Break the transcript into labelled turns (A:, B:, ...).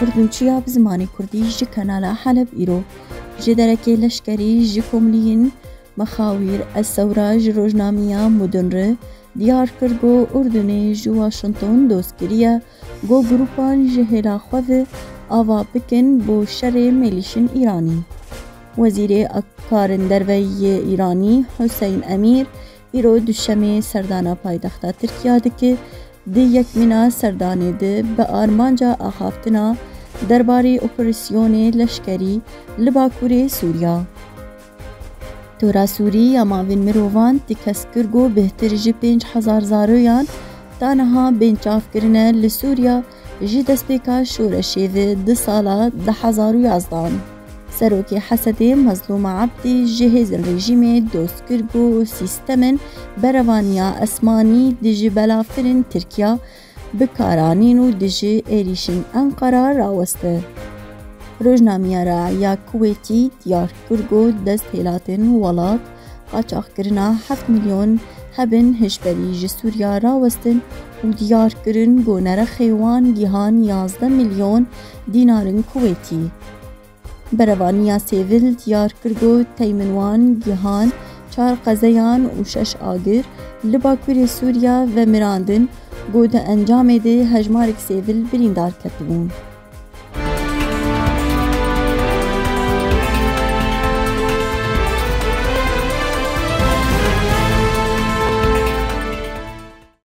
A: Perdûnçiya bi zimanê Kurdî ji Kanala Heleb îro ji derekê leşkerî ji komliyên Mexawîr ez-Sewra ji rojnameya Mudun re diyar kir ku Urdunê ji Washington dostkiriye ku grûpan ji hêla xwe ve ava bikin bo şerê mêlîşên Îranî. Wezîrê Karînderveyê Îranî Hüseyn Emîr îro duşemê serdana paytexta Tirkiya dike di yekmîna serdanê de bi armanca axaftina درباري اوبرسيوني لشكري لباكوري سوريا تورا سوريا ما بين مروفان تكس كرغو بهتر جي بينج حزار زارويان تانها بين جاف لسوريا جي دستيكا شورشي ذي دي صالة دي حزار ويازدان سروكي حسدي مظلوم عبدي جهز الرجيم دوس كرغو سيستمن بروانيا اسماني دي جبلا فرن تركيا بکارانین و دژێ ئێریشم ئەنقەرا ڕاوەستە. ڕۆژنامەرە یا کوێتی دیارکرد و دەست هێلاتن وڵات قاچاقکردنا 7 میلیۆن هەبن هشبەری ji سووریا ڕاوەستن و دیارکردن گۆنەرە خێوان گیهان 11 میلیۆن دینارن کوێتی. Berevaniya Sêvil diyar kirgo teyminwan gihan, çar qezeyان û şeş agir li Bakurê Sûriya ve mirandin گوت انجام دهی هجمارک سێڤل بریندا کردبوون.